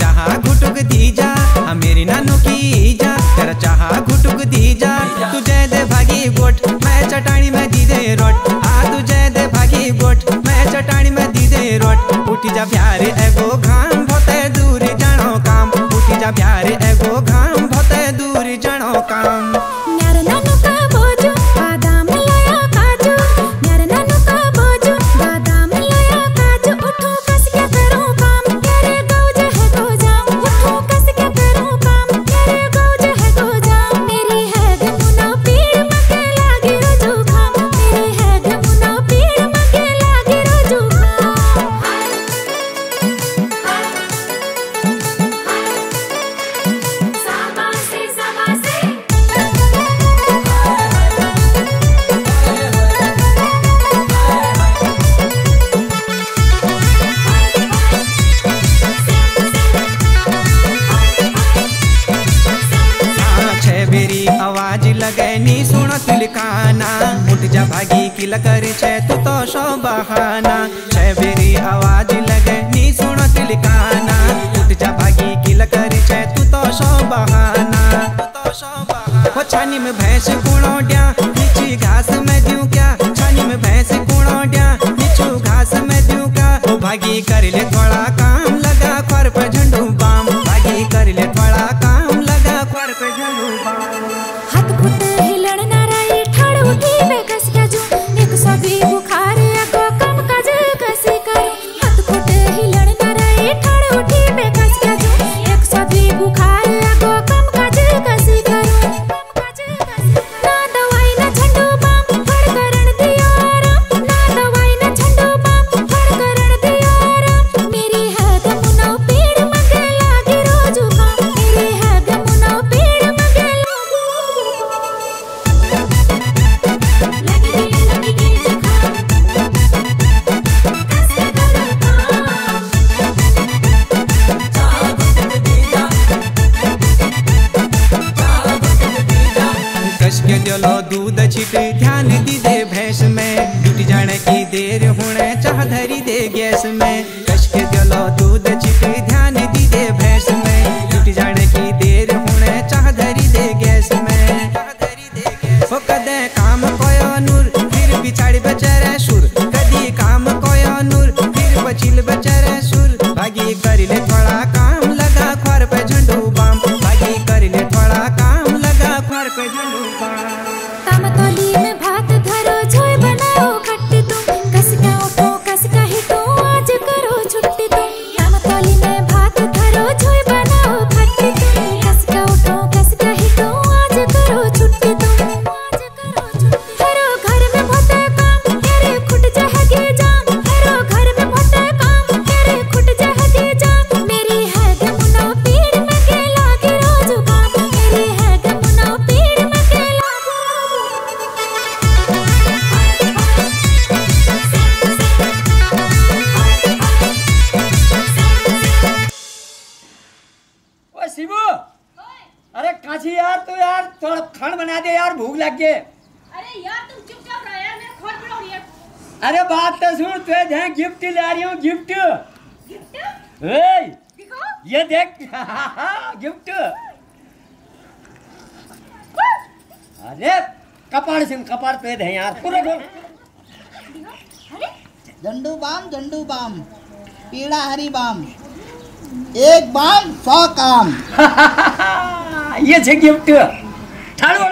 चाहा घुटुक दी जा हाँ मेरी नानू की जा तेरा चाहा घुटुक दी तुझे दे भागी गोट, मैं चटानी में दी दे रोट। आ तुझे दे भागी गोट, मैं चटानी में दी दे रोट। उठी जा प्यारे तिलकाना उठ जा भागी किल करे छे तू तो सो बहाना। छह बेरी आवाज़ लगैनी सुन तिलकाना। उठ जा भागी किल करे छे तू तो सो बहाना। तो सो बहाना। हो छानी में भैंस कुणोड्या नीची घास में दूँ क्या? छानी में भैंस कुणोड्या नीचू घास में दूँ क्या? भागी कर ले दिलो दूध छिट, ध्यान दी दे भैंस में। जाने की देर होने, चाह धरी दे गैस में। कस के दिलो दूध ध्यान भैंस में। जुट जाने की देर होने, चाह धरी दे गैस में। कदे काम कोयो नूर, फिर बिछाड़ी बेचारे सुर। कदी काम कोयो नूर, फिर बचिल बेचारे सुर। भागी कर ले थोड़ा काम, लगा खर पे झंडू बाम। भागी कर ले थोड़ा काम, लगा खर पे झंडू बाम। अरे काशी यार तू यार थोड़ा खान बना दे यार भूख लग गई। अरे यार तुम चुपचाप रहो यार मेरा बड़ा हो रही है अरे बात तो सुन तुझे ध्यान गिफ्ट ला रही हूँ गिफ्ट। गिफ्ट? ए, ये देख गिफ्ट। अरे कपाड़ सिंह कपाड़ पे दे यार पूरा अरे। झंडू बाम झंडू बाम पीड़ा हरी बाम एक बाम सौ काम। ये छे गिफ्ट ठाड़ो